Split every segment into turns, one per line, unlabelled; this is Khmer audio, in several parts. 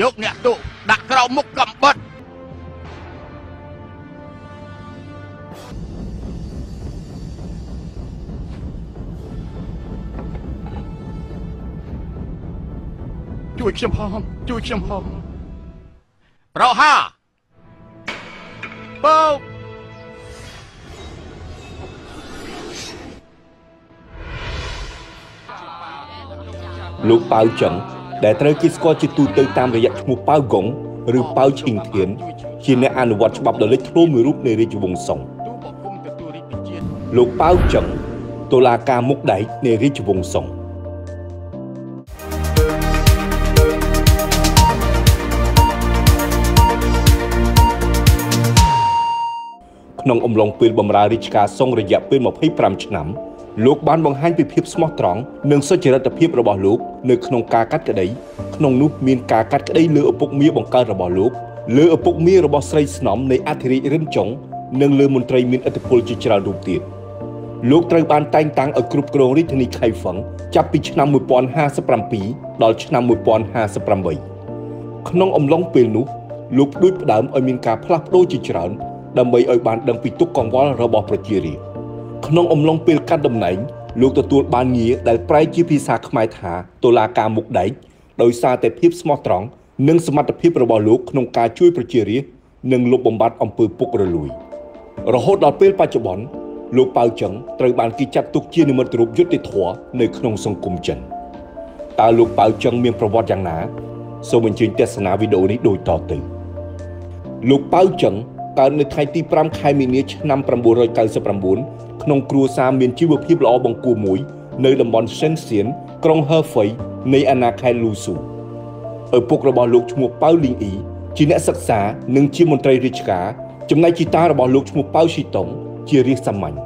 យកអ្នកទុដាក់ក្រោមមុខកំបិតជួយខ្ញុំផងជួយខ្ញុំផងប្រហាបោក
លោកប៉ៅចឹង ដែលត្រូវគេស្គាល់ជាទូទៅតាមរយៈឈ្មោះប៉ៅកុងឬប៉ៅឈីងធានជាអ្នកអនុវត្តច្បាប់ដ៏លេចធ្លោមួយរូបនៃរាជវង្សសុង
ទូបង្គំទទួលរាជវិជា
លោកប៉ៅចឹងតុលាការមុខដែកនៃរាជវង្សសុងក្នុងអំឡុងពេលបម្រើរាជការសុងរយៈពេល25ឆ្នាំ លោកបានបង្ហាញពីភាពស្មោះត្រង់និងសុចរិតភាពរបស់លោកនៅក្នុងការកាត់ក្តីក្នុងនោះមានការកាត់ក្តីលើឪពុកមាបង្កើតរបស់លោកលើឪពុកមារបស់ស្រីស្នំនៃអធិរាជរិនចុងនិងលើមន្ត្រីមានឥទ្ធិពលជាច្រើនរូបទៀតលោកត្រូវបានតែងតាំងឲ្យគ្រប់គ្រងរាជធានីខៃហ្វឹងចាប់ពីឆ្នាំ1057ដល់ឆ្នាំ1058ក្នុងអំឡុងពេលនោះលោកផ្ដួចផ្ដើមឲ្យមានការផ្លាស់ប្ដូរជាច្រើនដើម្បីឲ្យបានដឹងពីទុកកង្វល់របស់ប្រជារាស្ត្រ ក្នុងអំឡុងពេលកាត់តំណែងលោកទទួលបានងារដែលប្រែជាភាសាខ្មែរថាតុលាការមុខដែកដោយសារតែភាពស្មោះត្រង់និងសមត្ថភាពរបស់លោកក្នុងការជួយប្រជារាស្ត្រនិងលុបបំបាត់អំពើពុករលួយ រហូតដល់ពេលបច្ចុប្បន្នលោកប៉ៅចឹងត្រូវបានគេចាត់ទុកជានិមិត្តរូបយុត្តិធម៌នៅក្នុងសង្គមចិនតើលោកប៉ៅចឹងមានប្រវត្តិយ៉ាងណាសូមអញ្ជើញទស្សនាវីដេអូនេះដូចតទៅលោកប៉ៅចឹងកើតនៅថ្ងៃទី5ខែមីនាឆ្នាំ999 ក្នុងគ្រួសារមានជីវភាពល្អបង្គួរមួយ នៅតំបន់សិនសៀនក្រុងហឺហ្វៃនៃអាណាខេត្តលូស៊ូឪពុករបស់លោកឈ្មោះប៉ៅលីងអ៊ីជាអ្នកសិក្សានិងជាមន្ត្រីរាជការចំណែកជីតារបស់លោកឈ្មោះប៉ៅស៊ីតុងជារាជសាមញ្ញ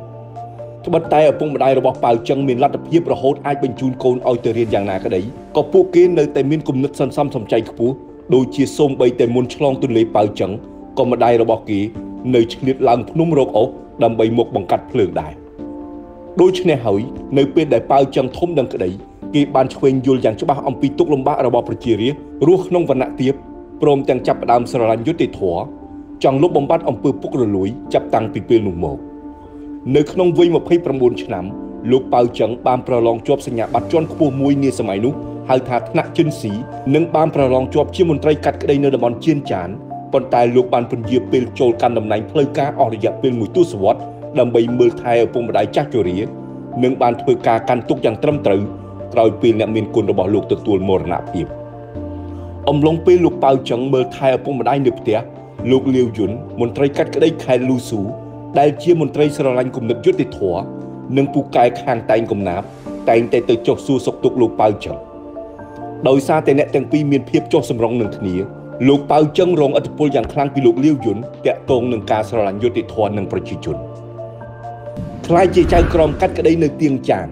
ត្បិតតែឪពុកម្ដាយរបស់ប៉ៅចឹងមានលទ្ធភាពរហូតអាចបញ្ជូនកូនឲ្យទៅរៀនយ៉ាងណាក្តីក៏ពួកគេនៅតែមានគំនិតសន្សំសំចៃខ្ពស់ដូចជាសូម្បីតែមុនឆ្លងទន្លេប៉ៅចឹងក៏ម្ដាយរបស់គេ នៅឆ្លៀតឡើងភ្នំរកអុសដើម្បីមកបង្កាត់ភ្លើងដែរដូច្នេះហើយនៅពេលដែលប៉ៅចឹងធំដឹងក្តីគេបានឆ្វេងយល់យ៉ាងច្បាស់អំពីទុកលំបាករបស់ប្រជារាស្ត្ររស់ក្នុងវណ្ណៈទាបព្រមទាំងចាប់ផ្ដើមស្រឡាញ់យុត្តិធម៌ចង់លុបបំបាត់អំពើពុករលួយចាប់តាំងពីពេលនោះមកនៅក្នុងវ័យ29ឆ្នាំលោកប៉ៅចឹងបានប្រឡងជាប់សញ្ញាបត្រជាន់ខ្ពស់មួយនាសម័យនោះហៅថាថ្នាក់ជិនស៊ីនិងបានប្រឡងជាប់ជាមន្ត្រីកាត់ក្តីនៅតំបន់ជៀនចាន ប៉ុន្តែលោកបានពន្យាពេលចូលកាន់តំណែងផ្លូវការអស់រយៈពេលមួយទសវត្សរ៍ដើម្បីមើលថែឪពុកម្ដាយចាស់ជរានិងបានធ្វើការកាន់ទុកយ៉ាងត្រឹមត្រូវក្រោយពេលអ្នកមានគុណរបស់លោកទទួលមរណភាពអំឡុងពេលលោកប៉ៅចឹងមើលថែឪពុកម្ដាយនៅផ្ទះលោកលាវយុនមន្ត្រីកាត់ក្តីខេត្តលូស៊ូដែលជាមន្ត្រីស្រឡាញ់គំនិតយុត្តិធម៌និងពូកែខាងតែងកំណាព្យតែងតែទៅចុះសួរសុខទុក្ខលោកប៉ៅចឹងដោយសារតែអ្នកទាំងពីរមានភាពចុះសម្រុងនឹងគ្នា លោកប៉ៅចឹងរងឥទ្ធិពលយ៉ាងខ្លាំងពីលោកលាវយុនតាក់ទងនឹងការស្រឡាញ់យុត្តិធម៌និងប្រជាជនខ្លាយជាចៅក្រមកាត់ក្តីនៅទៀងចាន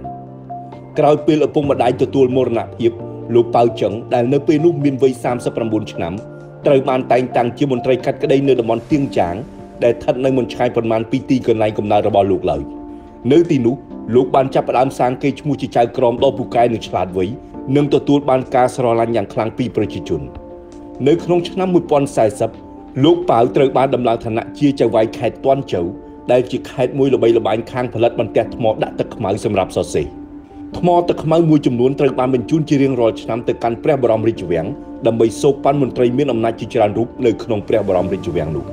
ក្រោយពេលឪពុកម្ដាយទទួលមរណភាពលោកប៉ៅចឹងដែលនៅពេលនោះមានវ័យ39ឆ្នាំត្រូវបានតែងតាំងជាមន្ត្រីកាត់ក្តីនៅតំបន់ទៀងចាងដែលស្ថិតនៅមិនឆ្ងាយប៉ុន្មានពីទីកន្លែងកំណើតរបស់លោកឡើយនៅទីនោះលោកបានចាប់ផ្ដើមសាងកេរ្តិ៍ឈ្មោះជាចៅក្រមដ៏ពូកែនិងឆ្លាតវៃនិងទទួលបានការស្រឡាញ់យ៉ាងខ្លាំងពីប្រជាជន។ នៅក្នុងឆ្នាំ1040លោកប៉ៅត្រូវបានដំឡើងឋានៈជាចៅហ្វាយខេត្តទាន់ជៅដែលជាខេត្តមួយល្បីល្បាញខាងផលិតបន្ទះថ្មដាក់ទឹកខ្មៅសម្រាប់សរសេរថ្មទឹកខ្មៅមួយចំនួនត្រូវបានបញ្ជូនជារៀងរាល់ឆ្នាំទៅកាន់ព្រះបរមរាជវាំងដើម្បីសោកប៉ាន់មន្ត្រីមានអំណាចជាច្រើនរូបនៅក្នុងព្រះបរមរាជវាំងនោះ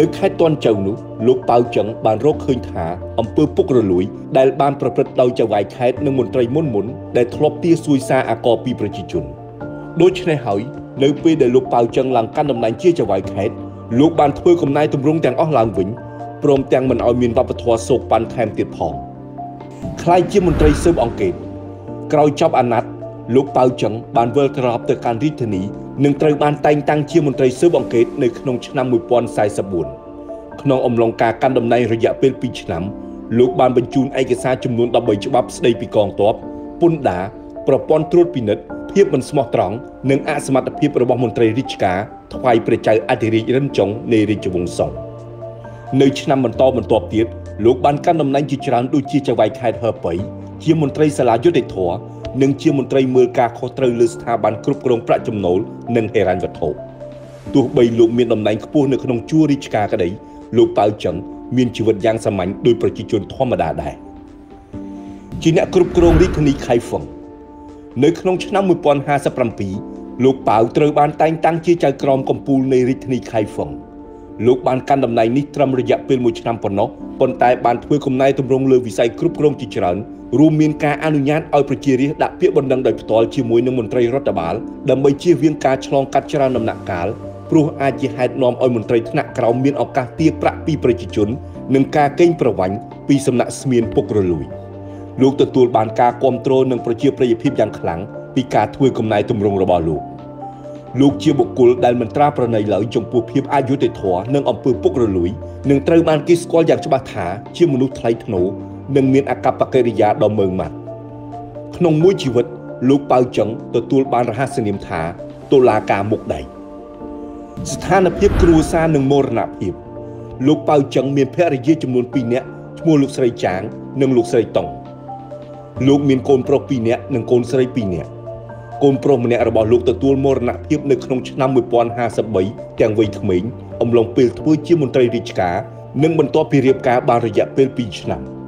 នៅខេត្តទាន់ជៅនោះលោកប៉ៅចឹងបានរកឃើញថាអំពើពុករលួយដែលបានប្រព្រឹត្តដោយចៅហ្វាយខេត្តនិងមន្ត្រីមុនមុនដែលធ្លាប់ទាសួយសារអាករពីប្រជាជន ដូច្នេះហើយនៅពេលដែលលោកប៉ៅចឹងឡើងកាន់តំណែងជាចៅហ្វាយខេត្តលោកបានធ្វើកំណែទម្រង់ទាំងអស់ឡើងវិញព្រមទាំងមិនឲ្យមានវប្បធម៌សោកប៉ាន់ថែមទៀតផងខ្លាយជាមន្ត្រីស៊ើបអង្កេតក្រោយចប់អាណត្តិលោកប៉ៅចឹងបានវិលត្រឡប់ទៅកាន់រាជធានីនិងត្រូវបានតែងតាំងជាមន្ត្រីស៊ើបអង្កេតនៅក្នុងឆ្នាំ1044ក្នុងអំឡុងការកាន់តំណែងរយៈពេល2ឆ្នាំលោកបានបញ្ជូនឯកសារចំនួន13ច្បាប់ស្ដីពីកងទ័ពពន្ធដារប្រព័ន្ធត្រួតពិនិត្យ ភាពមិនស្មោះត្រង់និងអសមត្ថភាពរបស់មន្ត្រីរាជការថ្វាយព្រះចៅអធិរាជរិនចុងនៃរាជវង្សសុងនៅឆ្នាំបន្តបន្ទាប់ទៀតលោកបានកាន់តំណែងជាច្រើនដូចជាចៅហ្វាយខេត្តហើប៉ៃជាមន្ត្រីសាលាយុតិធធនិងជាមន្ត្រីមើលការខុសត្រូវលើស្ថាប័នគ្រប់គ្រងប្រាក់ចំណូលនិងហិរញ្ញវត្ថុទោះបីលោកមានតំណែងខ្ពស់នៅក្នុងជួររាជការក្តីលោកប៉ៅចឹងមានជីវិតយ៉ាងសាមញ្ញដោយប្រជាជនធម្មតាដែរជាអ្នកគ្រប់គ្រងរាជធានីខៃហ្វុង នៅក្នុងឆ្នាំ1057លោកប៉ៅត្រូវបានតែងតាំងជាចៅក្រមកំពូលនៃរាជធានីខៃហ្វុងលោកបានកាន់តំណែងនេះត្រឹមរយៈពេល1ឆ្នាំប៉ុណ្ណោះប៉ុន្តែបានធ្វើកំណែទម្រង់លើវិស័យគ្រប់គ្រងជាច្រើនរួមមានការអនុញ្ញាតឲ្យប្រជារាស្ត្រដាក់ពាក្យបណ្ដឹងដោយផ្ទាល់ជាមួយនឹងមន្ត្រីរដ្ឋបាលដើម្បីជៀសវាងការឆ្លងកាត់ច្រើនដំណាក់កាលព្រោះអាចជាហេតុនាំឲ្យមន្ត្រីថ្នាក់ក្រោមមានឱកាសទារប្រាក់ពីប្រជាជន និងការកេងប្រវ័ញ្ចពីសំណាក់ស្មានពុករលួយ លោកទទួលបានការគ្រប់គ្រងនិងប្រជាប្រិយភាពយ៉ាងខ្លាំងពីការធ្វើកំណែទម្រង់របស់លោកលោកជាបុគ្គលដែលមិនត្រាប្រណីឡើយចំពោះភាពអយុត្តិធម៌និងអំពើពុករលួយនិងត្រូវបានគេស្គាល់យ៉ាងច្បាស់ថាជាមនុស្សថ្លៃថ្នូរនិងមានអកប្បកិរិយាដ៏ម៉ឺងម៉ាត់ក្នុងមួយជីវិតលោកប៉ៅចឹងទទួលបានរហស្សនាមថាតុលាការមុខដៃស្ថានភាពគ្រួសារនិងមរណភាពលោកប៉ៅចឹងមានភរិយាចំនួន2នាក់ឈ្មោះលោកស្រីចាង និងលោកស្រីតុង លោកមានកូនប្រុស2នាក់និងកូនស្រី2នាក់កូនប្រុសម្នាក់របស់លោកទទួលមរណភាពនៅក្នុងឆ្នាំ1053ទាំងវ័យក្មេងអំឡុងពេលធ្វើជាមន្ត្រីរាជការនិងបន្ទាប់ពីរៀបការបានរយៈពេល2ឆ្នាំ។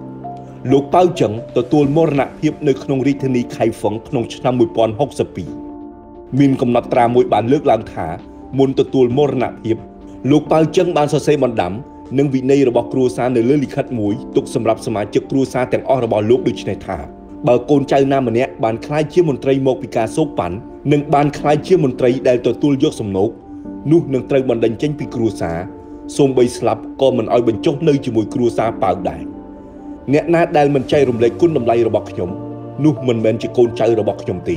លោកប៉ៅចឹងទទួលមរណភាពនៅក្នុងរាជធានីខៃហ្វុងក្នុងឆ្នាំ1062មានកំណត់ត្រាមួយបានលើកឡើងថាមុនទទួលមរណភាពលោកប៉ៅចឹងបានសរសេរបណ្ដាំនិងវិន័យរបស់គ្រួសារនៅលើលិខិតមួយទុកសម្រាប់សមាជិកគ្រួសារទាំងអស់របស់លោកដូចនេះថា បើកូនចៅណាម្នាក់បានក្លាយជាមន្ត្រីមកពីការសោកប៉ាន់និងបានក្លាយជាមន្ត្រីដែលទទួលយកសំណូកនោះនឹងត្រូវបណ្ដេញចេញពីគ្រួសារសូម្បីស្លាប់ក៏មិនអោយបញ្ចុះនៅជាមួយគ្រួសារប៉ៅដែរអ្នកណាដែលមិនចែករំលែកគុណតម្លៃរបស់ខ្ញុំនោះមិនមែនជាកូនចៅរបស់ខ្ញុំទេ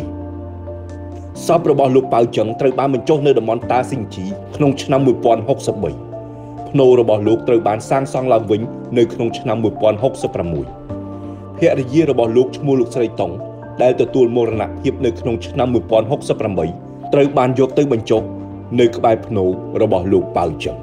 សពរបស់លោកប៉ៅចឹងត្រូវបានបញ្ចុះនៅតំបន់តាស៊ីងជីក្នុងឆ្នាំ1063ភ្នូររបស់លោកត្រូវបានសាងសង់ឡើងវិញនៅក្នុងឆ្នាំ1066 ភរិយារបស់លោកឈ្មោះលោកស្រីតុងដែលទទួលមរណភាពនៅក្នុងឆ្នាំ1068ត្រូវបានយកទៅបញ្ចុះនៅក្បែរភ្នូររបស់លោកប៉ៅចឹង